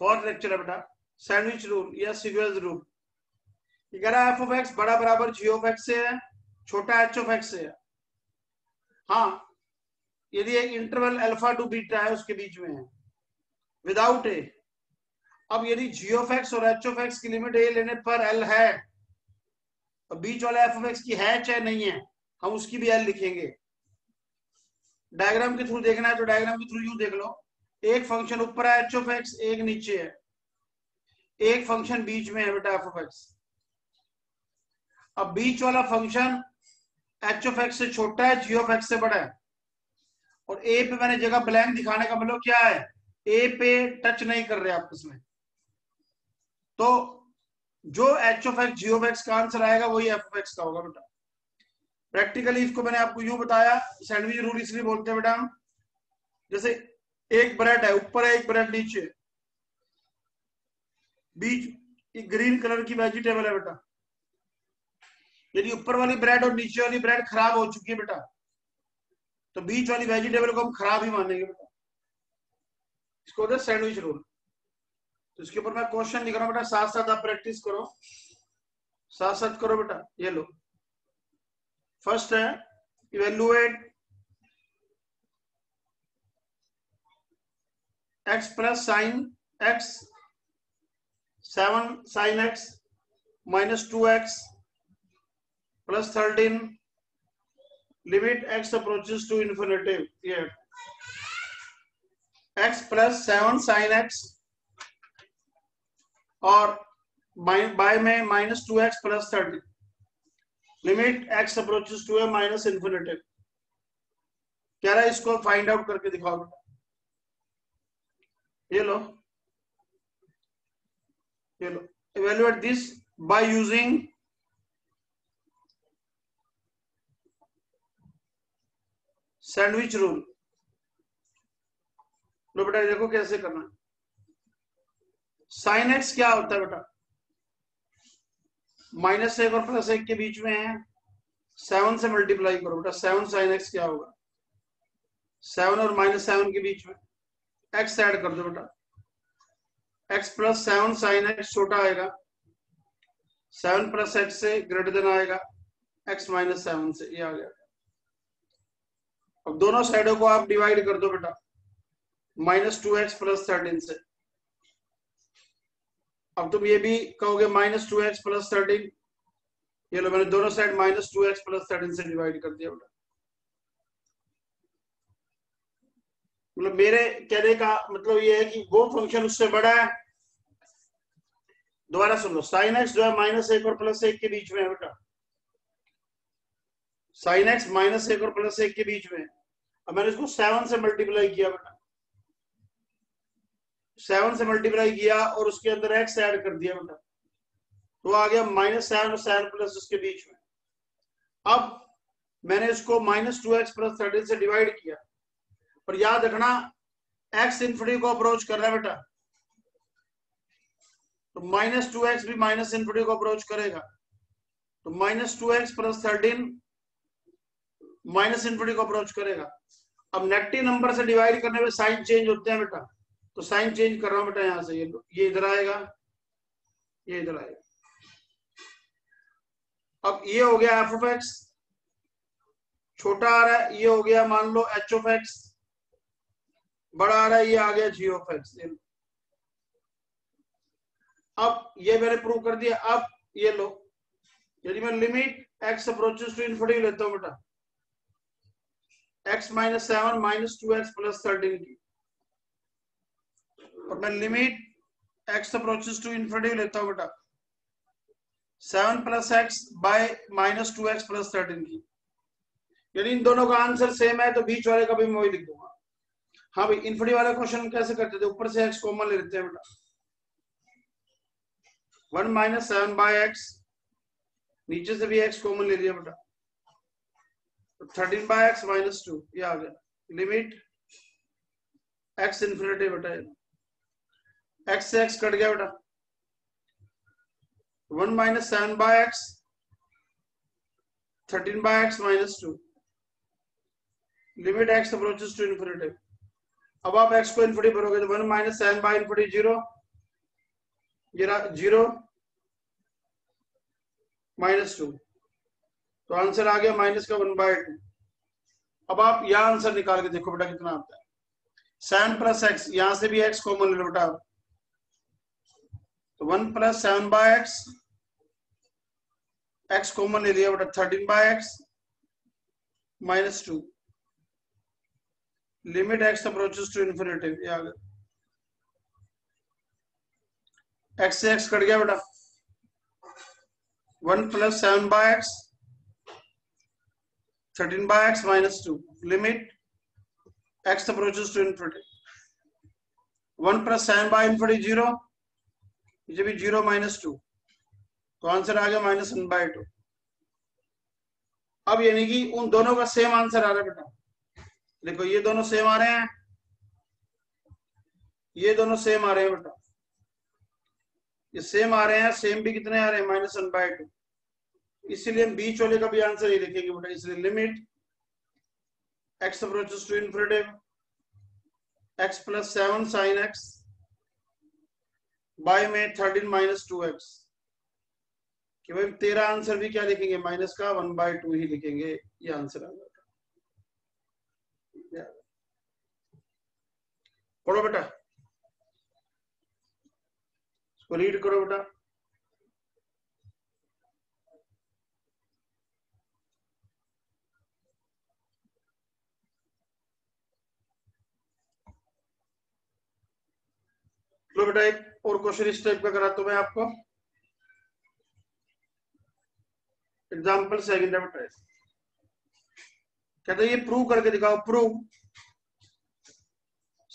Fourth lecture है बेटा। Sandwich rule या सीक्वेंस रूल ये कह रहा है एफ़ ऑफ़ एक्स बड़ा बराबर जी ऑफ़ एक्स से है, छोटा एच ऑफ़ एक्स से है। हाँ यदि एक इंटरवल अल्फ़ा टू बीटा है, उसके बीच में है। विदाउट ए अब यदि जी ऑफ़ एक्स और एच ऑफ़ एक्स की लिमिट ए लेने पर एल है तो बीच वाले एफ़ ऑफ़ एक्स की है चाहे नहीं है। हम उसकी भी एल लिखेंगे। डायग्राम के थ्रू देखना है तो डायग्राम के थ्रू यू देख लो। एक फ़ंक्शन ऊपर है एच ऑफ़ एक्स एक नीचे है। एक फ़ंक्शन बीच में है, बेटा एफ़ ऑफ़ एक्स अब बीच वाला फ़ंक्शन एच ऑफ़ एक्स से छोटा है जी ऑफ़ एक्स से बड़ा है। और ए पे मैंने जगह ब्लैंक दिखाने का मतलब क्या है? ए पे टच नहीं कर रहे आपस में। तो जो h of x g of x का आंसर आएगा, वही एफ़ ऑफ़ एक्स का होगा, बेटा। प्रैक्टिकली इसको मैंने आपको यूँ बताया सैंडविच रूल इसलिए बोलते हैं, बेटा हम। जैसे एक ब्रेड है, ऊपर है एक ब्रेड, नीचे। बीच एक ग्रीन कलर की वेजिटेबल है बेटा। यदि ऊपर वाली ब्रेड और नीचे वाली ब्रेड खराब हो चुकी है बेटा। तो बीच वाली वेजिटेबल को हम खराब ही मानेंगे बेटा। इसको होता है सैंडविच रोल तो इसके ऊपर मैं क्वेश्चन लिख रहा हूँ बेटा साथ साथ आप प्रैक्टिस करो। साथ साथ करो बेटा, ये लो। फ़र्स्ट है evaluate x plus sine x seven sine x minus two x plus thirteen limit x approaches to infinitive here x plus 7 sin x और बाय में minus two x plus thirty limit x approaches to a minus infinitive कह रहा है इसको find out करके दिखाओ बेटा। ये लो। ये लो। Evaluate this by using sandwich rule लो बेटा देखो कैसे करना है। साइन एक्स क्या होता है बेटा? माइनस एक और प्लस एक के बीच में है। सेवन से मल्टीप्लाई करो बेटा। सेवन साइन एक्स क्या होगा? सेवन और माइनस सेवन के बीच में। एक्स ऐड कर दो बेटा। X plus seven sine x छोटा आएगा। सेवन प्लस एक्स से ग्रेटर देन आएगा। एक्स माइनस सेवन से ये आ गया। अब दोनों साइडों को आप डिवाइड कर दो बेटा। Minus two x plus thirteen से। अब तुम ये भी कहोगे minus two x plus thirteen ये लो, मैंने दोनों side minus two x plus thirteen से डिवाइड कर दिया बेटा। मतलब मेरे कहने का मतलब ये है कि वो फ़ंक्शन उससे बड़ा है। दोबारा सुन लो। साइन एक्स जो है माइनस एक और प्लस एक के बीच में है बेटा। साइन एक्स माइनस एक और प्लस एक के बीच में अब मैंने इसको सेवन से मल्टीप्लाई किया बेटा। सेवन से मल्टीप्लाई किया और उसके अंदर एक्स ऐड कर दिया बेटा। तो आ गया माइनस सेवन और सेवन प्लस उसके बीच में। अब मैंने इसको minus two x plus thirteen से डिवाइड किया। और याद रखना एक्स इन्फिनिटी को अप्रोच कर रहा है बेटा। तो माइनस टू एक्स भी माइनस इन्फिनिटी को अप्रोच करेगा। तो minus two x plus thirteen minus infinity को अप्रोच करेगा। अब नेगेटिव नंबर से डिवाइड करने में साइन चेंज होते हैं बेटा। तो साइन चेंज कर रहा हूँ बेटा यहाँ से। ये ये इधर आएगा। ये इधर आएगा। अब ये हो गया एफ़ ऑफ़ एक्स छोटा आ रहा है। ये हो गया मान लो एच ऑफ़ एक्स बड़ा रहा है ये आ गया जी ऑफ़ एक्स अब ये मैंने प्रूव कर दिया। अब ये लो। यदि मैं limit x approaches to infinity लेता हूँ बेटा। X minus seven minus two x plus thirteen की। और मैं limit x approaches to infinity लेता हूँ बेटा। Seven plus x by minus two x plus thirteen की। यदि इन दोनों का आंसर सेम है तो बीच वाले का भी मैं वही लिख दूँगा। हाँ भाई इन्फिनिटी वाले क्वेश्चन कैसे करते थे? ऊपर से एक्स कॉमन ले लेते हैं बेटा। One minus seven by x नीचे से भी एक्स कॉमन ले लिया बेटा। Thirteen by x minus two ये आ गया। लिमिट एक्स इन्फिनिटी बेटा एक्स से एक्स कट गया बेटा। One minus seven by x thirteen by x minus two limit x approaches to infinity अब आप एक्स को इन्फिनिटी भरोगे तो one minus seven by infinity zero zero minus two तो आंसर आ गया माइनस का वन बाय टू अब आप यहाँ आंसर निकाल के देखो बेटा कितना आता है। सेवन प्लस एक्स यहाँ से भी एक्स कॉमन ले लो बेटा। तो one plus seven by x x common ले लिया बेटा thirteen by x minus two limit x approaches to infinity ये आ गया एक्स से एक्स कट गया बेटा। One plus seven by x, thirteen by x minus two. Limit x approaches to infinity one plus seven by infinity zero, ये भी zero minus two. तो answer आ गया माइनस वन बाय टू। अब यानी कि उन दोनों का सेम आंसर आ रहा है बेटा। देखो, ये दोनों सेम आ रहे हैं। ये दोनों सेम आ रहे हैं बेटा। ये सेम आ रहे हैं सेम भी कितने आ रहे हैं? माइनस वन बाय टू इसीलिए हम बीच वाले का भी आंसर ही लिखेंगे बेटा। इसलिए limit x approaches to infinity x plus seven sine x by में थर्टीन माइनस टू एक्स कि भाई तेरा आंसर भी क्या लिखेंगे माइनस का वन बाय टू ही लिखेंगे ये आंसर आ जाएगा पढ़ो बेटा। इसको रीड करो बेटा। लो बेटा, एक और क्वेश्चन इस टाइप का करा तो मैं आपको। एग्ज़ाम्पल सेकंड है कहते ये प्रूव करके दिखाओ prove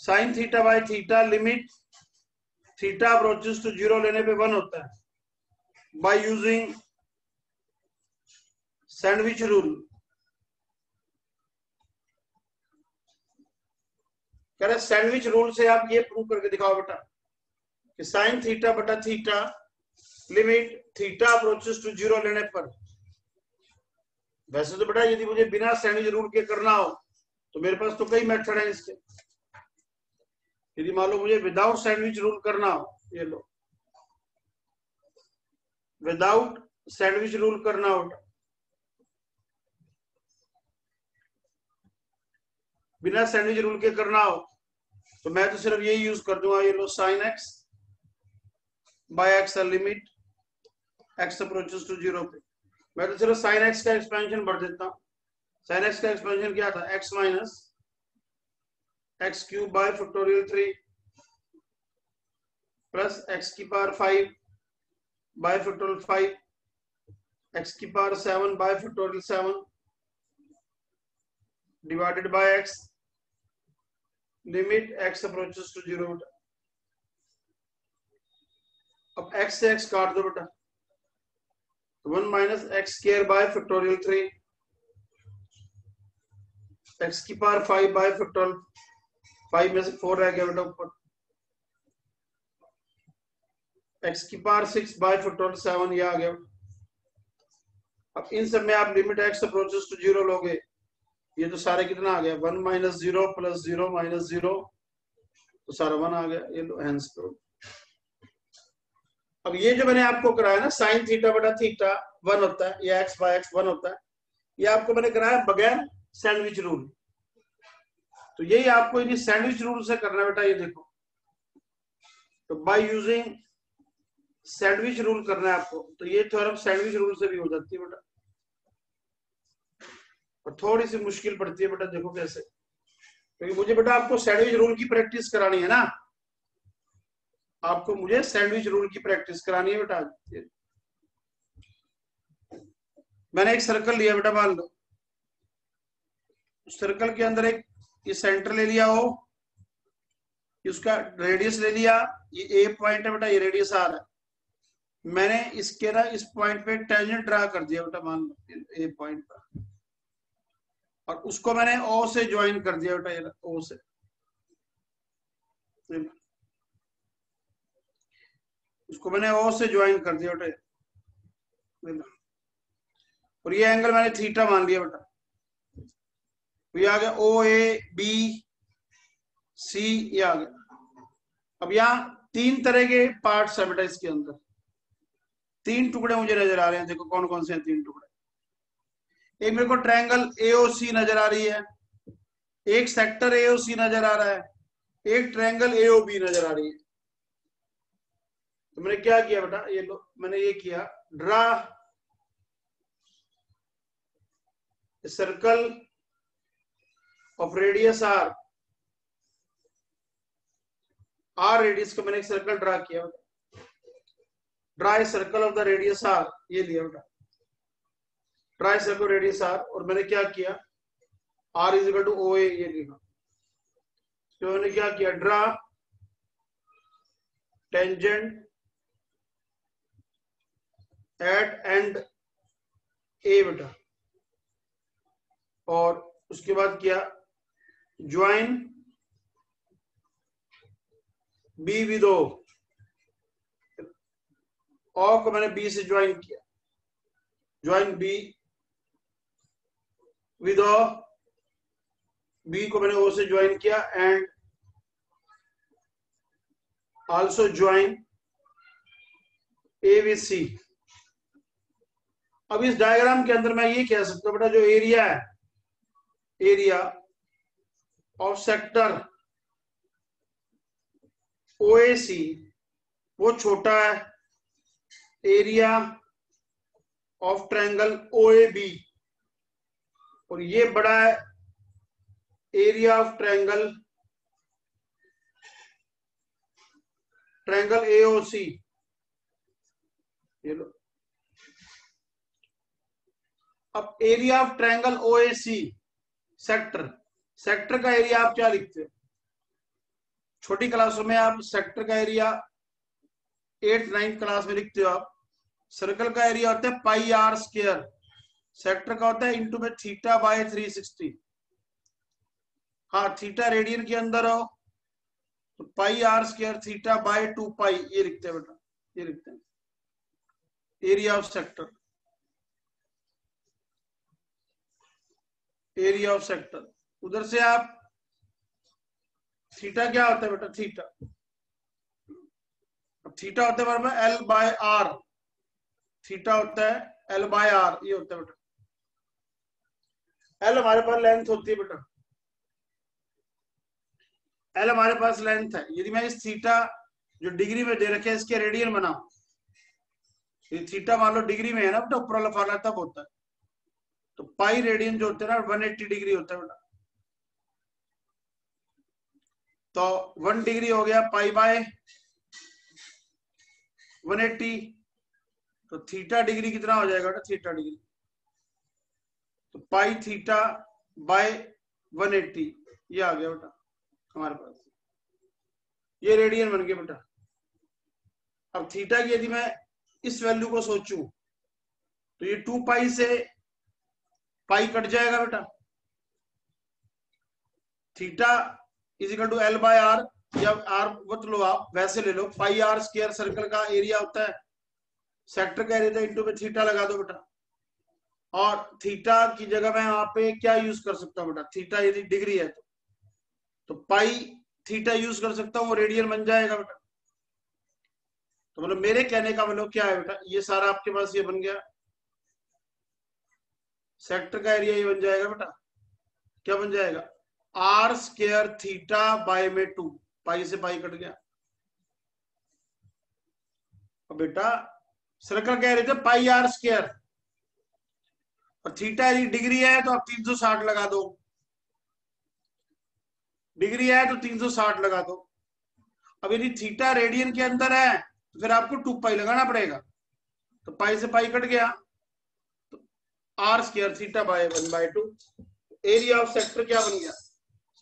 sine theta by theta limit, theta approaches to zero लेने पे वन होता है। बाय यूजिंग सैंडविच रूल कह रहे सैंडविच रूल से आप ये प्रूव करके दिखाओ बेटा कि साइन थीटा बटा theta limit theta approaches to zero लेने पर। वैसे तो बेटा यदि मुझे बिना सैंडविच रूल के करना हो तो मेरे पास तो कई मेथड है इसके। यदि मान लो मुझे विदाउट सैंडविच रूल करना हो, ये लो। विदाउट सैंडविच रूल करना हो। बिना सैंडविच रूल के करना हो तो मैं तो सिर्फ़ यही यूज़ कर दूँगा, ये लो sine x by x limit x approaches to zero पे। मैं तो सिर्फ़ साइन एक्स का एक्सपेंशन बढ़ देता हूँ। साइन एक्स का एक्सपेंशन क्या था? X minus x cube by factorial three plus x की power five by factorial five x की power seven by factorial seven divided by x limit x approaches to zero बेटा। अब x से x काट दो बेटा। One minus x square by factorial three x की power five by factorial five में से फोर रह गया बेटा ऊपर। एक्स की power six by factorial seven ये आ गया। अब इन सब में आप limit x approaches to zero लोगे, ये तो सारे कितना आ गया? One minus zero plus zero minus zero तो सारा वन आ गया। ये लो हैंस करो अब ये जो मैंने आपको कराया ना साइन थीटा बटा थीटा वन होता है, या एक्स बाय एक्स वन होता है। ये आपको मैंने कराया बगैर सैंडविच रूल तो यही आपको यदि सैंडविच रूल से करना है बेटा, ये देखो। तो बाय यूजिंग सैंडविच रूल करना है आपको तो ये थ्योरम सैंडविच रूल से भी हो जाती है बेटा। और थोड़ी सी मुश्किल पड़ती है बेटा, देखो कैसे। क्योंकि तो मुझे बेटा आपको सैंडविच रूल की प्रैक्टिस करानी है ना। आपको मुझे सैंडविच रूल की प्रैक्टिस करानी है बेटा। मैंने एक सर्कल लिया बेटा मान लो। सर्कल के अंदर एक ये सेंटर ले लिया हो उसका रेडियस ले लिया। ये ए पॉइंट है बेटा, ये रेडियस आ रहा है। मैंने इसके ना, इस पॉइंट पे टेंजेंट ड्रा कर दिया बेटा, मान लो ए पॉइंट पर। और उसको मैंने ओ से ज्वाइन कर दिया बेटा ओ से। उसको मैंने ओ से ज्वाइन कर दिया बेटा और ये एंगल मैंने थीटा मान लिया बेटा। तो ये आ गया ओ ए बी सी ये आ गया। अब यहाँ तीन तरह के पार्ट्स है बेटा इसके अंदर। तीन टुकड़े मुझे नज़र आ रहे हैं, देखो कौन कौन से हैं तीन टुकड़े। एक मेरे को ट्रायंगल एओसी नज़र आ रही है। एक सेक्टर एओसी नज़र आ रहा है। एक ट्रायंगल एओबी नज़र आ रही है। तो मैंने क्या किया बेटा? ये लो, मैंने ये किया। Draw circle of radius r r radius का मैंने एक सर्कल ड्रा किया draw circle of the radius r ये लिया बेटा ड्रा सर्कल रेडियस आर और मैंने क्या किया? R is equal to O A ये लिखा तो मैंने क्या किया? Draw tangent at end A बेटा। और उसके बाद किया ज्वाइन बी विद ओ को मैंने बी से ज्वाइन किया। ज्वाइन बी विद बी को मैंने ओ से ज्वाइन किया and also join A with C अब इस डायग्राम के अंदर मैं ये कह सकता हूँ, बेटा, जो एरिया है एरिया ऑफ़ सेक्टर ओएसी, वो छोटा है, एरिया ऑफ़ ट्रायंगल ओएबी। और ये बड़ा है, area of triangle triangle AOC. ये लो। अब area of triangle OAC, sector. Sector का एरिया आप क्या लिखते हो? छोटी क्लासों में आप सेक्टर का एरिया एट, नाइन्थ क्लास में लिखते हो आप। सर्कल का एरिया होता है पाई आर स्केयर सेक्टर का होता है इंटू में थीटा बाय थ्री सिक्सटी हाँ थीटा रेडियन के अंदर हो तो pi r square theta by two pi, ये लिखते हैं बेटा, ये लिखते हैं। Area of sector area of sector उधर से आप थीटा क्या होता है बेटा? थीटा। अब थीटा होता है बराबर एल बाय आर थीटा होता है एल बाय आर ये होता है बेटा। एल हमारे पास लेंथ होती है बेटा। एल हमारे पास लेंथ है। यदि मैं इस थीटा जो डिग्री में दे रखे है, इसके रेडियन बनाऊ थीटा मान लो डिग्री में है ना बेटा, ऊपर वाला तब होता है। तो पाई रेडियन जो होते हैं ना 180 डिग्री होता है बेटा। तो वन डिग्री हो गया पाई बाय 180 तो थीटा डिग्री कितना हो जाएगा बेटा? थीटा डिग्री तो पाई थीटा बाय 180 ये आ गया बेटा हमारे पास। ये रेडियन बन गया बेटा। अब थीटा की यदि मैं इस वैल्यू को सोचूं तो ये टू पाई से पाई कट जाएगा बेटा। Theta is equal to l by r या आर मत लो आप, वैसे ले लो पाई आर स्क्र सर्कल का एरिया होता है। सेक्टर का एरिया इंटू में थीटा लगा दो बेटा। और थीटा की जगह मैं यहाँ पे क्या यूज़ कर सकता हूँ बेटा? थीटा यदि डिग्री है तो। तो पाई थीटा यूज़ कर सकता हूँ रेडियन बन जाएगा बेटा। तो मतलब मेरे कहने का मतलब क्या है बेटा? ये सारा आपके पास ये बन गया। सेक्टर का एरिया ये बन जाएगा बेटा। क्या बन जाएगा? आर स्केयर थीटा बाय में टू पाई से पाई कट गया। अब बेटा सर्कल कह रहे थे पाई आर स्केयर और थीटा यदि डिग्री है तो आप 360 लगा दो। डिग्री है तो 360 लगा दो। अब यदि थीटा रेडियन के अंदर है तो फिर आपको टू पाई लगाना पड़ेगा। तो पाई से पाई कट गया। R square theta by one by two area of sector क्या बन गया?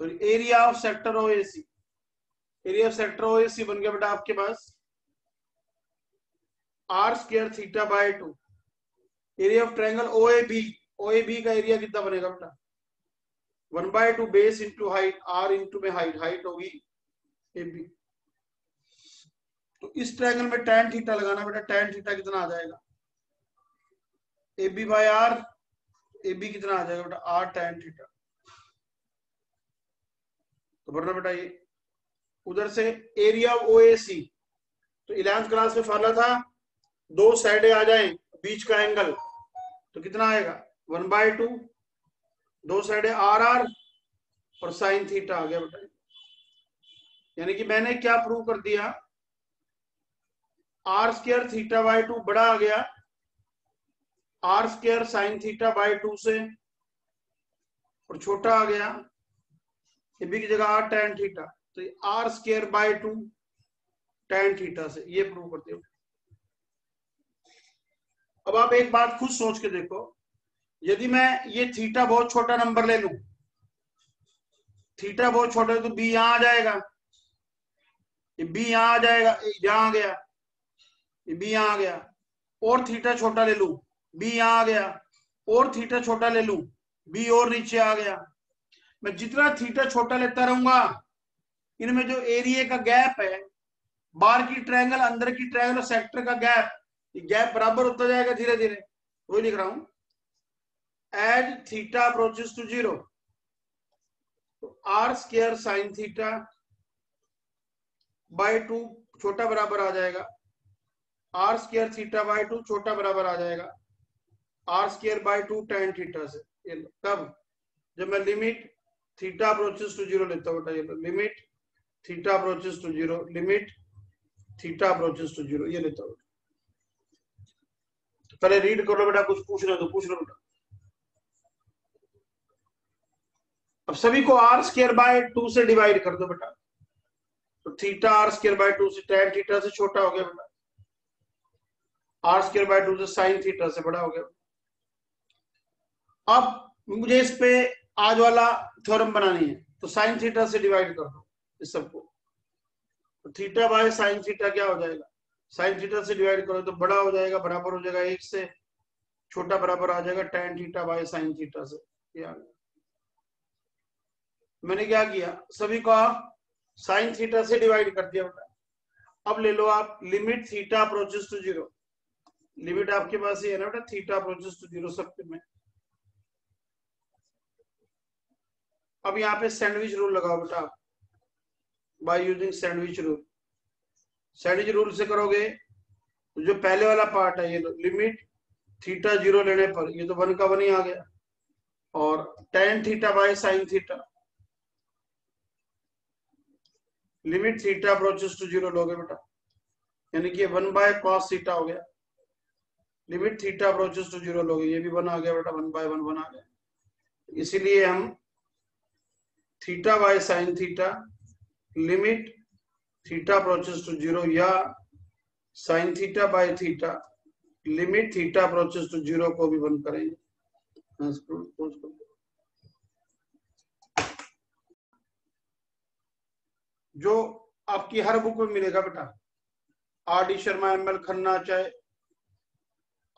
Sorry area of sector O AC area of sector O AC बन गया बेटा आपके पास। R square theta by two area of triangle O A B O A B का area कितना बनेगा बेटा? One by two base into height r into में height height होगी ए बी तो इस ट्रायंगल में टेन थीटा लगाना बेटा। टेन थीटा कितना आ जाएगा? A B by r A B कितना आ जाएगा बेटा? आर टेन थीटा तो बढ़ना बेटा, ये उधर से एरिया ऑफ़ ओएसी तो इलेवंथ क्लास में फॉर्मूला था, दो साइडें आ जाए, बीच का एंगल तो कितना आएगा? वन बाय टू दो साइडें आर आर और साइन थीटा आ गया, बेटा। यानी कि मैंने क्या प्रूव कर दिया? R square theta by two बड़ा आ गया। R square sine theta by two से, और छोटा आ गया। ये भी की जगह आर टेन थीटा तो r square by two tan theta से, ये प्रूव करते हो। अब आप एक बात खुद सोच के देखो, यदि मैं ये थीटा बहुत छोटा नंबर ले लू थीटा बहुत छोटा तो बी यहाँ आ जाएगा। ये बी यहाँ आ जाएगा यहाँ आ गया, ये बी यहाँ आ गया, और थीटा छोटा ले लू बी यहाँ आ गया, और थीटा छोटा ले लू बी और नीचे आ गया। मैं जितना थीटा छोटा लेता रहूँगा, इनमें जो एरिया का गैप है बाहर की ट्रायंगल अंदर की ट्रायंगल और सेक्टर का गैप गैप बराबर होता जाएगा धीरे धीरे वही लिख रहा हूँ। एड थीटा अप्रोचेस टू ज़ीरो तो r square sine theta by two छोटा बराबर आ जाएगा। R square theta by two छोटा बराबर आ जाएगा। R square by two tan theta से। तब जब मैं limit theta approaches to zero लेता हूँ ये लो limit theta approaches to zero limit theta approaches to ये लेता हूँ पहले रीड कर लो बेटा, कुछ पूछ रहे तो पूछ लो बेटा। अब सभी को आर स्केयर बाय टू से डिवाइड कर दो बेटा। तो theta r square by two से टेन थीटा से छोटा हो गया बेटा। आर स्केयर बाय टू से साइन थीटा से बड़ा हो गया। अब मुझे इस पे आज वाला थ्योरम बनानी है तो साइन थीटा से डिवाइड कर दो इस सबको तो थीटा बाय साइन थीटा क्या हो जाएगा? साइन थीटा से डिवाइड करो तो बड़ा हो जाएगा, बराबर हो जाएगा एक से, छोटा बराबर आ जाएगा tan theta by sine theta से। ये आ गया। मैंने क्या किया? सभी को साइन थीटा से डिवाइड कर दिया बेटा अब ले लो आप limit theta approaches to zero limit आपके पास ही है ना बेटा? थीटा अप्रोचेस टू ज़ीरो सब में। अब यहाँ पे सैंडविच रूल लगाओ बेटा। By using sandwich rule sandwich rule से करोगे, जो पहले वाला पार्ट है, ये लिमिट थीटा ज़ीरो लेने पर, ये तो वन का वन ही आ गया। और ten theta by sine theta limit theta approaches to zero लोगे बेटा। यानी कि वन बाय कॉस थीटा हो गया। Limit theta approaches to zero लोगे। ये भी वन आ गया बेटा वन बाय वन वन आ गया। इसीलिए हम theta by sine theta, limit theta approaches to zero या sine theta by theta, limit theta approaches to zero को भी वन करेंगे। जो आपकी हर बुक में मिलेगा बेटा, R D Sharma, M L Khanna, चाहे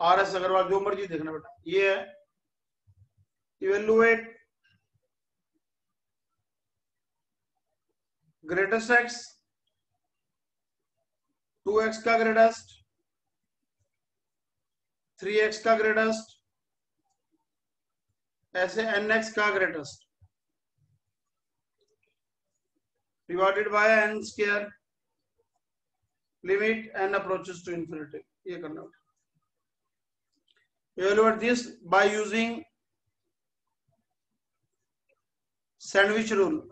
आर एस अग्रवाल, जो मर्ज़ी देखना बेटा, ये है। Evaluate greatest x two x का ग्रेटेस्ट थ्री एक्स का ग्रेटेस्ट ऐसे एन एक्स का greatest divided by n square limit n approaches to infinity ये करना होगा evaluate this by using sandwich rule.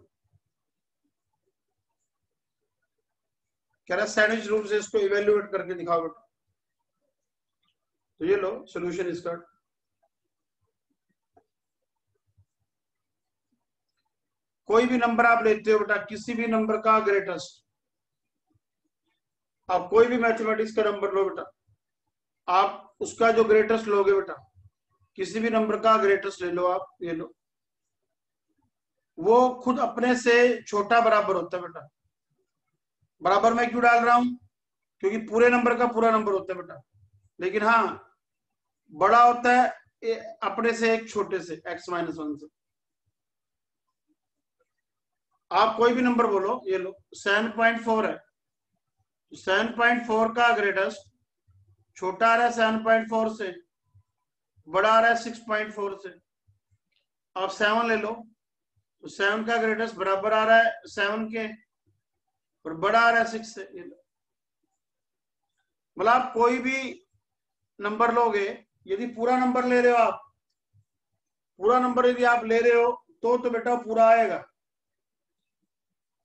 कह रहा है सैंडविच रूल से इसको इवेल्युएट करके दिखाओ बेटा. तो ये लो सोल्यूशन इसका। कोई भी नंबर आप लेते हो बेटा, किसी भी नंबर का ग्रेटेस्ट आप कोई भी मैथमेटिक्स का नंबर लो बेटा। आप उसका जो ग्रेटेस्ट लोगे बेटा, किसी भी नंबर का ग्रेटेस्ट ले लो आप, ये लो। वो खुद अपने से छोटा बराबर होता है बेटा। बराबर मैं क्यों डाल रहा हूँ? क्योंकि पूरे नंबर का पूरा नंबर होता है बेटा। लेकिन हाँ बड़ा होता है अपने से एक छोटे से एक्स माइनस वन से। आप कोई भी नंबर बोलो, ये लो सेवन पॉइंट फोर है। सेवन पॉइंट फोर का ग्रेटेस्ट छोटा आ रहा है सेवन पॉइंट फोर से, बड़ा आ रहा है सिक्स पॉइंट फोर से। आप सेवन ले लो तो सेवन का ग्रेटेस्ट बराबर आ रहा है सेवन के। और बड़ा आ रहा है सिक्स से मतलब आप कोई भी नंबर लोगे, यदि पूरा नंबर ले रहे हो आप, पूरा नंबर यदि आप ले रहे हो तो तो बेटा पूरा आएगा।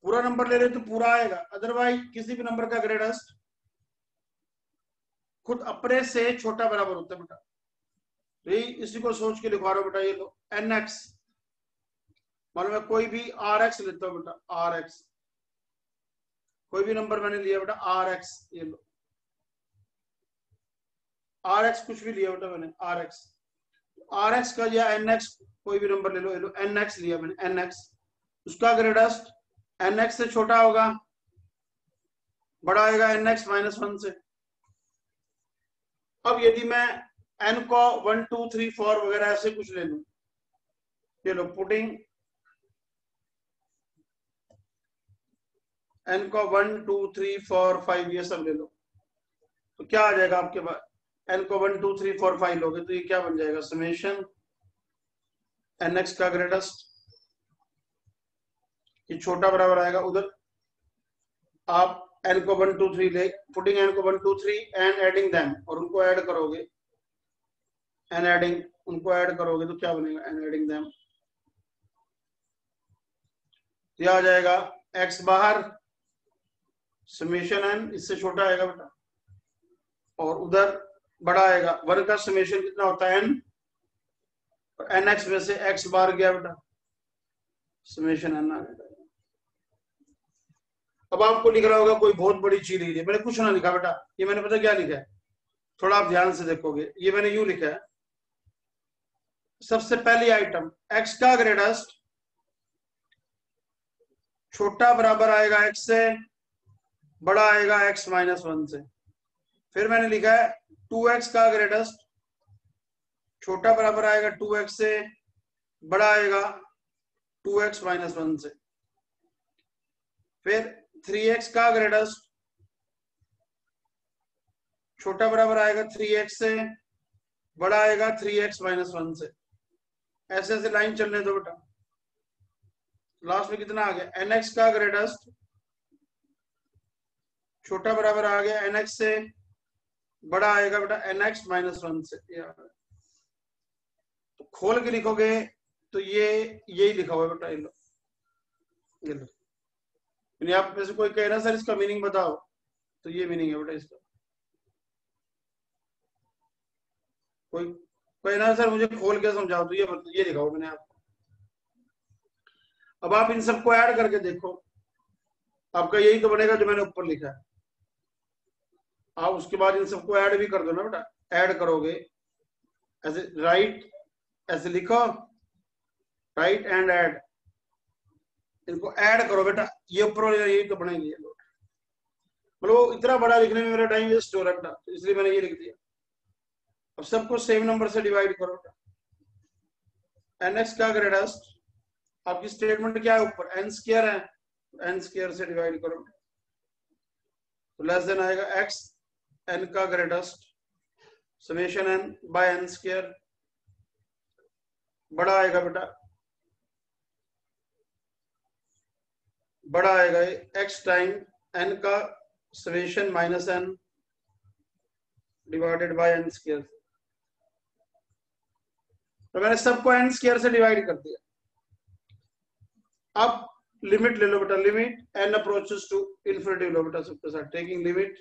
पूरा नंबर ले रहे हो तो पूरा आएगा। अदरवाइज़ किसी भी नंबर का ग्रेटेस्ट खुद अपने से छोटा बराबर होता है बेटा। इसी को सोच के लिखवा रहा हूँ बेटा, ये लो। एन एक्स है, कोई भी आर एक्स लेता हूँ बेटा आर एक्स कोई भी नंबर मैंने लिया बेटा आर एक्स ये लो। आर एक्स कुछ भी लिया बेटा मैंने आर एक्स आर एक्स का या एन एक्स कोई भी नंबर ले लो ले लो एन एक्स लिया मैंने एन एक्स उसका ग्रेडेस्ट एन एक्स से छोटा होगा, बड़ा आएगा एन एक्स माइनस वन से। अब यदि मैं एन को वन टू थ्री फोर वगैरह ऐसे कुछ ले लू, ये लो पुटिंग एन को one two three four five ये सब ले लो। तो क्या आ जाएगा आपके पास? एन को one two three four five लोगे तो ये क्या बन जाएगा? समेशन एन एक्स का ग्रेटेस्ट ये छोटा बराबर आएगा उधर। आप एन को वन टू थ्री ले पुटिंग एन को one two three and adding them और उनको ऐड करोगे। एन एडिंग उनको ऐड करोगे तो क्या बनेगा? एन एडिंग दैम यह आ जाएगा एक्स बाहर। समेशन एन इससे छोटा आएगा बेटा। और उधर बड़ा आएगा। वर्ग का समेशन कितना होता है एन और एन एक्स में से एक्स बार गया बेटा। समेशन एन आ गया। अब आपको लिख रहा होगा कोई बहुत बड़ी चीज़ लिखी मैंने कुछ ना लिखा बेटा। ये मैंने पता क्या लिखा है? थोड़ा आप ध्यान से देखोगे। ये मैंने यू लिखा है। सबसे पहली आइटम एक्स का ग्रेटेस्ट छोटा बराबर आएगा एक्स से बड़ा आएगा एक्स माइनस वन से। फिर मैंने लिखा है टू एक्स का ग्रेटेस्ट छोटा बराबर आएगा टू एक्स से, बड़ा आएगा टू एक्स माइनस वन से। फिर थ्री एक्स का ग्रेटेस्ट छोटा बराबर आएगा थ्री एक्स से, बड़ा आएगा थ्री एक्स माइनस वन से। ऐसे ऐसे लाइन चलने दो बेटा। लास्ट में कितना आ गया? एक्स का ग्रेटेस्ट छोटा बराबर आ गया एन एक्स से, बड़ा आएगा बेटा एन एक्स माइनस वन से। तो खोल के लिखोगे तो ये, यही लिखा हुआ बेटा लो। ये लो। आप में से कोई कह रहा सर, इसका मीनिंग बताओ। तो ये मीनिंग है बेटा इसका। कोई कोई ना, सर, मुझे खोल के समझाओ। तो ये ये लिखा हुआ मैंने आपको। अब आप इन सबको ऐड करके देखो। आपका यही तो बनेगा जो मैंने ऊपर लिखा है। आप उसके बाद इन सबको ऐड भी कर दो ना बेटा। ऐड करोगे। ऐसे राइट ऐसे लिखो। राइट एंड ऐड इनको ऐड करो बेटा। ये ऊपर यही तो बनेगी मतलब इतना बड़ा लिखने में मेरा टाइम वेस्ट हो रहा बेटा। तो इसलिए मैंने ये लिख दिया। अब सबको सेम नंबर से डिवाइड करो बेटा। एन एक्स का ग्रेटेस्ट आपकी स्टेटमेंट क्या है ऊपर? एन स्केयर है। एन स्केयर से डिवाइड करो। तो लेस देन आएगा एक्स एन का greatest summation n by n square बड़ा आएगा बेटा। बड़ा आएगा एक्स टाइम एन का summation minus n divided by n square तो मैंने सबको एन स्केयर से डिवाइड कर दिया। अब लिमिट ले लो बेटा limit n approaches to infinity लो बेटा सबके साथ taking limit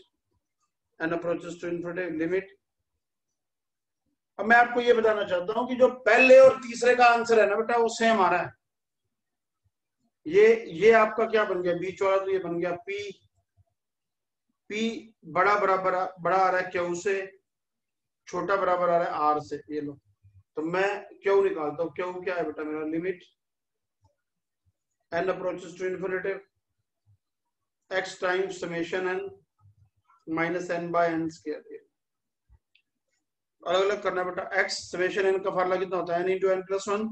n approaches to infinity limit अब मैं आपको ये बताना चाहता हूँ कि जो पहले और तीसरे का आंसर है ना बेटा, वो सेम आ रहा है। ये ये आपका क्या बन गया? बीच वाला तो ये बन गया पी पी बड़ा बराबर, बड़ा आ रहा है क्यू से? छोटा बराबर आ रहा है आर से, ये लो। तो मैं क्यू निकालता हूँ? क्यू क्या है बेटा मेरा limit n approaches to infinitive x times summation n minus n by n square अलग अलग करना बेटा। X समेशन n का फार्मूला कितना होता है? n into n plus one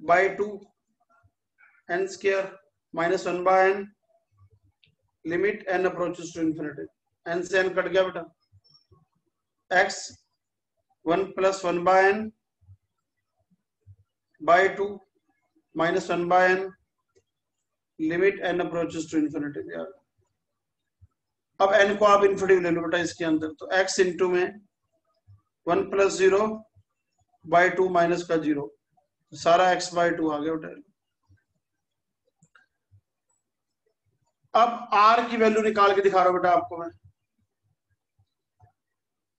by two n square minus one by n limit n approaches to infinity n से N cut गया बेटा। X one plus one by n by two 1 by n limit n approaches to infinity. there अब N को आप infinity ले लो बेटा इसके अंदर तो एक्स इंटू में one plus zero by two minus का ज़ीरो तो सारा एक्स बाई टू आ गया बेटा अब आर की वैल्यू निकाल के दिखा रहा हूँ बेटा आपको मैं।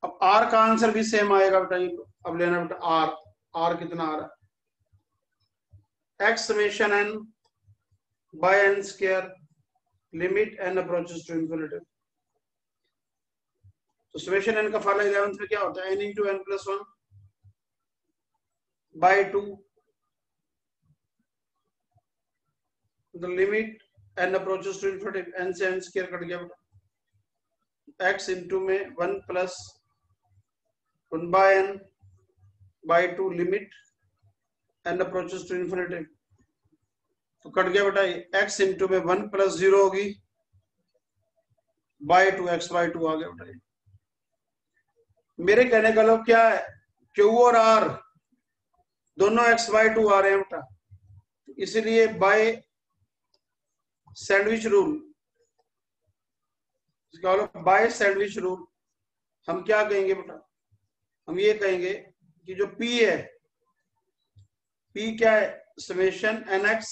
अब आर का आंसर भी सेम आएगा बेटा ये अब लेना बेटा आर आर कितना आ रहा है? X summation n by n square limit n approaches to infinity तो समेशन एन का फार्मूला इलेवेंथ में क्या होता है? N into n plus one by two the limit n approaches to infinity n से एन स्केयर कट गया x into में one plus one by n by two limit n approaches to infinity तो cut गया बेटा x into में one plus zero होगी। By two x by two आ गया बेटा मेरे कहने का लोग क्या है? क्यू और आर दोनों एक्स बाय टू आ रहे हैं बेटा। इसीलिए by sandwich rule by sandwich rule हम क्या कहेंगे बेटा? हम ये कहेंगे कि जो पी है पी क्या है? Summation n x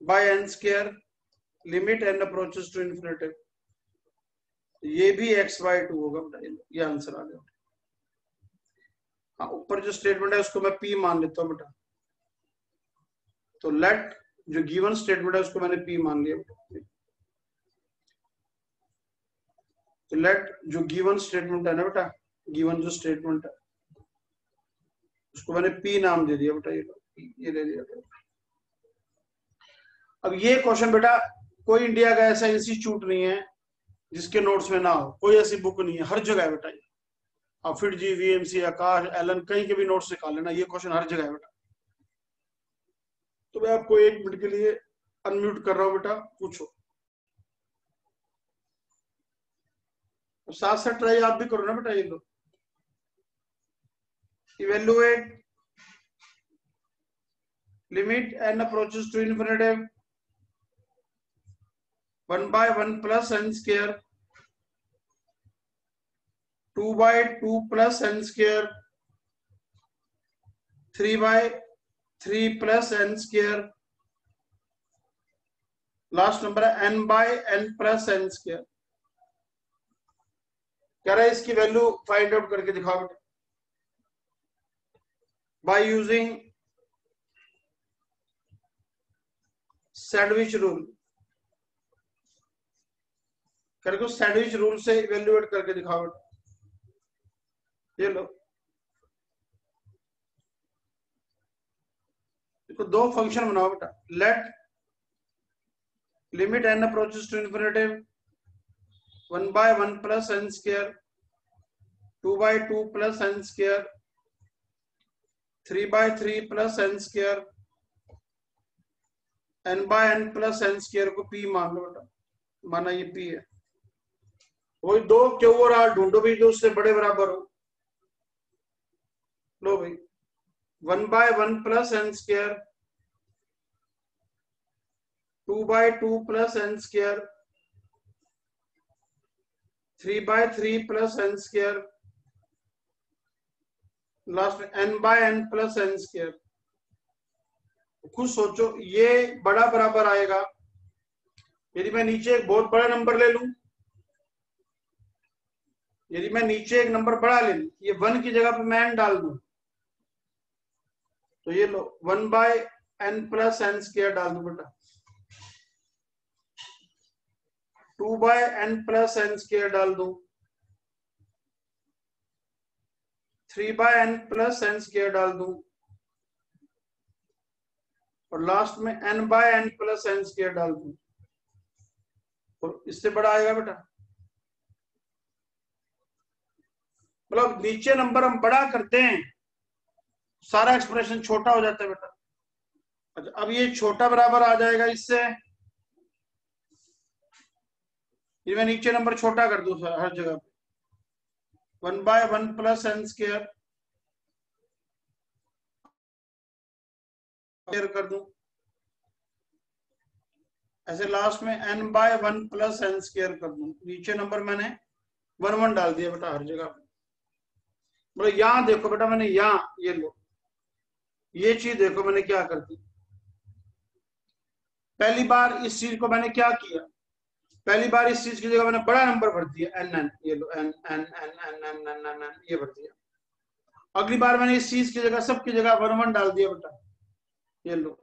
by n square limit and approaches to infinity ये भी एक्स बाय टू होगा, ये आंसर आ गया। हाँ ऊपर जो स्टेटमेंट है, उसको मैं पी मान लेता हूँ बेटा। तो लेट जो गिवन स्टेटमेंट है, उसको मैंने पी मान लिया। तो लेट जो गिवन स्टेटमेंट है ना बेटा गिवन जो स्टेटमेंट है, उसको मैंने पी नाम दे दिया बेटा, ये ये ले दिया अब ये क्वेश्चन बेटा, कोई इंडिया का ऐसा इंस्टीट्यूट नहीं है जिसके नोट्स में ना हो। कोई ऐसी बुक नहीं है, हर जगह बेटा ये आप फिर जी वीएमसी आकाश एलन कहीं के भी नोट्स निकाल लेना, ये क्वेश्चन हर जगह बेटा तो मैं आपको एक मिनट के लिए अनम्यूट कर रहा हूँ बेटा, पूछो। साथ साथ ट्राई आप भी करो ना बेटा ये लोग। Evaluate limit n approaches to infinity one by one plus n square two by two plus n square three by three plus n square last number है n by n plus n square कह रहे इसकी value find out करके दिखाओ bye using sandwich rule करके उस sandwich rule से evaluate करके दिखाओ बेटा। ये लो। देखो दो फ़ंक्शन बनाओ बेटा। Let limit n approaches to infinity one by one plus n square two by two plus n square three by three plus n square n by n plus n square को P मान लो बेटा। माना ये P है। वही दो Q और आर ढूंढो भी जो उससे बड़े बराबर हो। लो भाई। One by one plus n square two by two plus n square three by three plus n square last n by n plus n square खुद सोचो, ये बड़ा बराबर आएगा। यदि मैं नीचे एक बहुत बड़ा नंबर ले लू यदि मैं नीचे एक नंबर बढ़ा ले, ये वन की जगह पे मैं एन डाल दू तो ये लो, one by n plus n square डाल दू बेटा। Two by n plus n square डाल दू। Three by n plus n square डाल दू। और लास्ट में n by n plus n square डाल दू। और इससे बड़ा आएगा बेटा। मतलब नीचे नंबर हम बड़ा करते हैं, सारा एक्सप्रेशन छोटा हो जाता है बेटा। अच्छा अब ये छोटा बराबर आ जाएगा इससे। ये मैं नीचे नंबर छोटा कर दू हर जगह पे। One by one plus n square कर दू। ऐसे लास्ट में n by one plus n square कर दू। नीचे नंबर मैंने वन वन डाल दिया बेटा, हर जगह बोले, यहाँ देखो बेटा, मैंने यहाँ ये लो। ये चीज़ देखो, मैंने क्या कर दी? पहली बार इस चीज़ को मैंने क्या किया? पहली बार इस चीज़ की जगह मैंने बड़ा नंबर भर दिया, एन एन, ये लो, n n n n n n n n, ये भर दिया। अगली बार मैंने इस चीज़ की जगह, सबकी जगह वन वन डाल दिया बेटा, ये लो।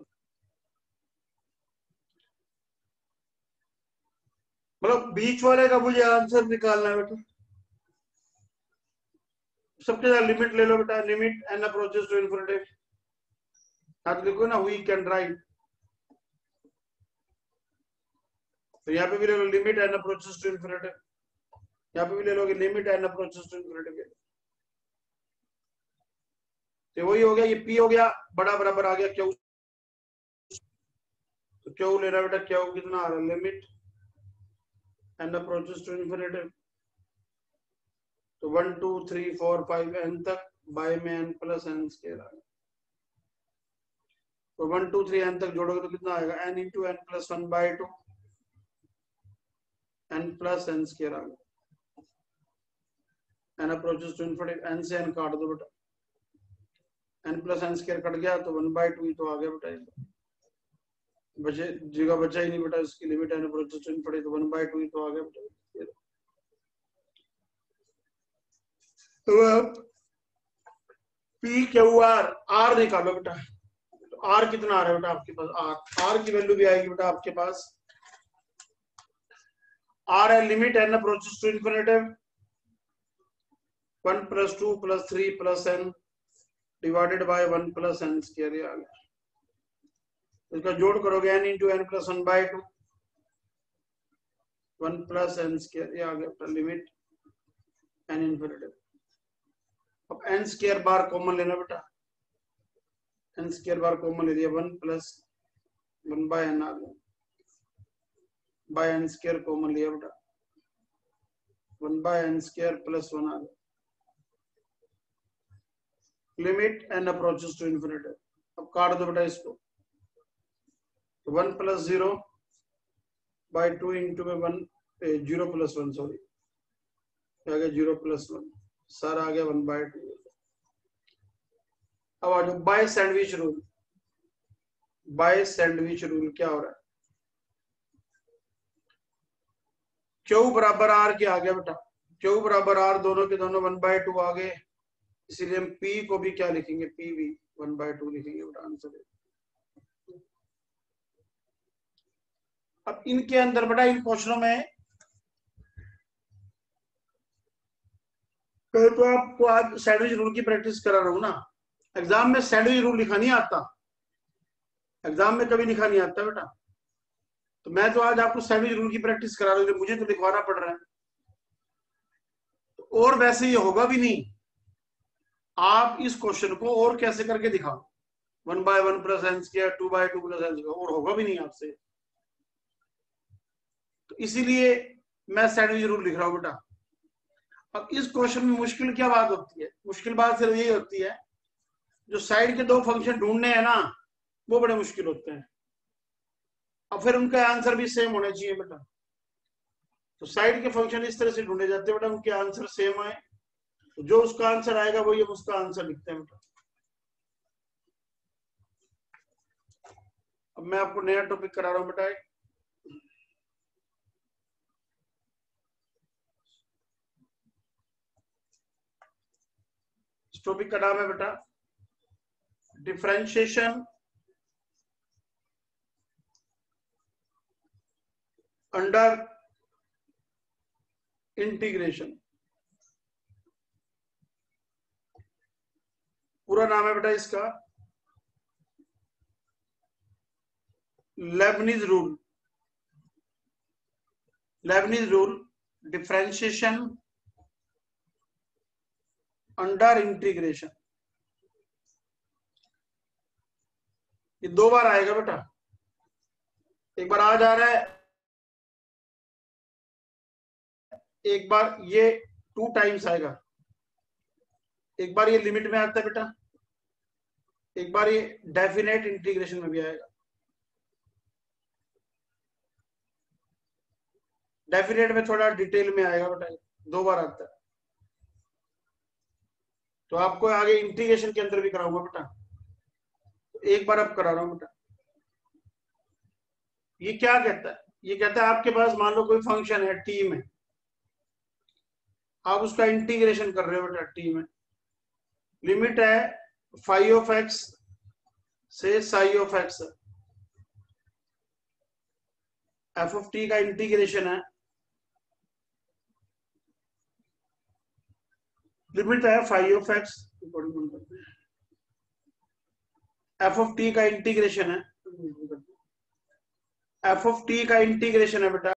मतलब बीच वाले का मुझे आंसर निकालना है बेटा। सबके जगह लिमिट ले लो बेटा limit n approaches to infinity हाथ लिखो ना वी कैन राइट तो यहाँ पे भी ले लो limit n approaches to infinity यहाँ पे भी ले लोगे limit n approaches to infinity तो वही हो गया, ये पी हो गया, बड़ा बराबर आ गया क्यू तो क्यू लेना बेटा क्यू कितना आ रहा limit n approaches to infinity तो one, two, three, four, five, n तक बाय में एन प्लस एन स्केयर आ गया तो वन, टू, थ्री, एन तक जोड़ोगे तो कितना आएगा? N into n plus one by two n plus n square आ गया n approaches to infinity n से एन काट दो बेटा। N plus n square cut गया तो वन बाई टू ही तो आ गया बेटा। बचे, जगह बचा ही नहीं बेटा, इसकी limit n approaches to infinity तो वन बाई टू ही तो आ गया बेटा। तो पी क्यू आर आर निकालो बेटा। तो आर कितना आ रहा है बेटा आपके पास? आर आर की वैल्यू भी आएगी बेटा आपके पास। आर है limit n approaches to infinity one plus two plus three plus n divided by one plus n square आ गया। इसका जोड़ करोगे n into n plus one by two one plus n square आ गया लिमिट एन इन्फिनिटी अब n square बार common लेना बेटा। N square बार कॉमन ले लिया one plus one by n आ गया बाय एन स्केयर कॉमन लिया बेटा। One by n square plus one आ गया limit n approaches to infinity अब काट दो बेटा इसको। One plus zero by two into में one zero plus one sorry आ गया? ज़ीरो प्लस वन सारा आ गया वन बाय टू अब आ जाओ by sandwich rule by sandwich rule क्या हो रहा है? क्यू बराबर आर के आ गया बेटा? क्यू बराबर आर दोनों के दोनों वन बाय टू आ गए? इसीलिए हम पी को भी क्या लिखेंगे? पी भी वन बाय टू लिखेंगे बेटा आंसर अब इनके अंदर बेटा इन क्वेश्चनों में पहले तो आपको आज सैंडविच रूल की प्रैक्टिस करा रहा हूँ ना। एग्ज़ाम में सैंडविच रूल लिखा नहीं आता। एग्ज़ाम में कभी लिखा नहीं आता बेटा। तो मैं तो आज आपको सैंडविच रूल की प्रैक्टिस करा रहा हूँ मुझे तो लिखवाना पड़ रहा है। तो और वैसे ये होगा भी नहीं। आप इस क्वेश्चन को और कैसे करके दिखाओ। One by one plus n square two by two plus n और होगा भी नहीं आपसे। तो इसीलिए मैं सैंडविच रूल लिख रहा हूँ बेटा। अब इस क्वेश्चन में मुश्किल क्या बात होती है? मुश्किल बात सिर्फ़ यही होती है, जो साइड के दो फ़ंक्शन ढूँढने हैं ना, वो बड़े मुश्किल होते हैं। और फिर उनका आंसर भी सेम होना चाहिए बेटा। तो साइड के फ़ंक्शन इस तरह से ढूंढे जाते हैं, बेटा, उनके आंसर सेम आए। तो जो उसका आंसर आएगा वही हम उसका आंसर लिखते हैं बेटा। अब मैं आपको नया टॉपिक करा रहा हूँ बेटा टॉपिक का नाम है बेटा। डिफ्रेंशिएशन। Under integration. पूरा नाम है बेटा इसका। Leibniz rule Leibniz rule differentiation under integration ये दो बार आएगा बेटा। एक बार आ जा रहा है। एक बार ये टू टाइम्स आएगा। एक बार ये लिमिट में आता है बेटा। एक बार ये डेफिनेट इंटीग्रेशन में भी आएगा। डेफिनेट में थोड़ा डिटेल में आएगा बेटा। दो बार आता है। तो आपको आगे इंटीग्रेशन के अंदर भी कराऊँगा बेटा। एक बार आप करा रहा हूँ बेटा। ये क्या कहता है? ये कहता है, आपके पास मान लो कोई फ़ंक्शन है टी में आप उसका इंटीग्रेशन कर रहे हो बेटा टी में लिमिट है फाइव ऑफ़ एक्स से psi of x f of t का इंटीग्रेशन है। लिमिट है five of x f of t का इंटीग्रेशन है। एफ़ ऑफ़ टी का इंटीग्रेशन है बेटा।